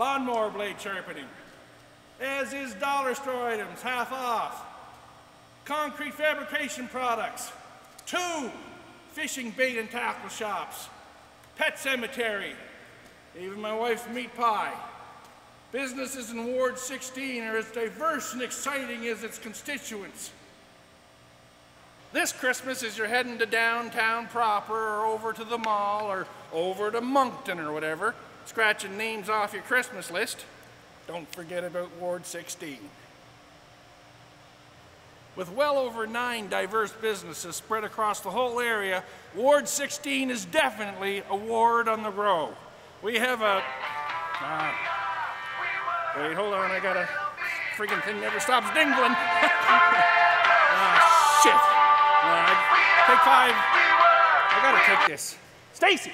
lawnmower blade sharpening, as is dollar store items, half off, concrete fabrication products, two fishing bait and tackle shops, pet cemetery, even my wife's meat pie. Businesses in Ward 16 are as diverse and exciting as its constituents. This Christmas, as you're heading to downtown proper, or over to the mall, or over to Moncton, or whatever, scratching names off your Christmas list, don't forget about Ward 16. With well over nine diverse businesses spread across the whole area, Ward 16 is definitely a ward on the grow. We have a. Uh, wait, hold on, I got a. Freaking thing never stops dingling. ah, shit. Take five. I gotta take this. Stacy!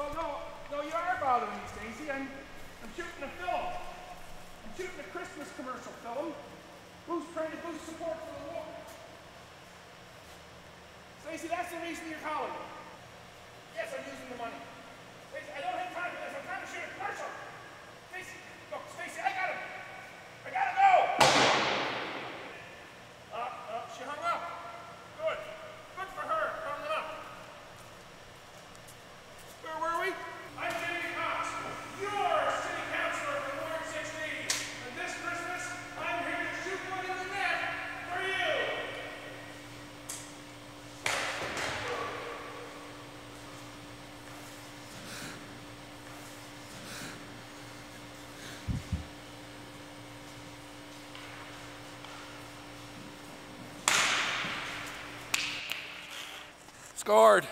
Oh, no, no, you are bothering me, Stacy. I'm, I'm shooting a film. I'm shooting a Christmas commercial film. Who's trying to boost support for the war? Stacy, that's the reason you're calling me. Yes, I'm using the money. Stacy, I don't have time for this. I'm trying to shoot a commercial. Stacy, look, Stacy, I gotta, I gotta go. Uh, uh, she hung up. Good. Good for her. Hung up. Where were we? I'm Jamie Cox, your city councilor from Ward 16. And this Christmas, I'm here to shoot one in the neck for you. Scored.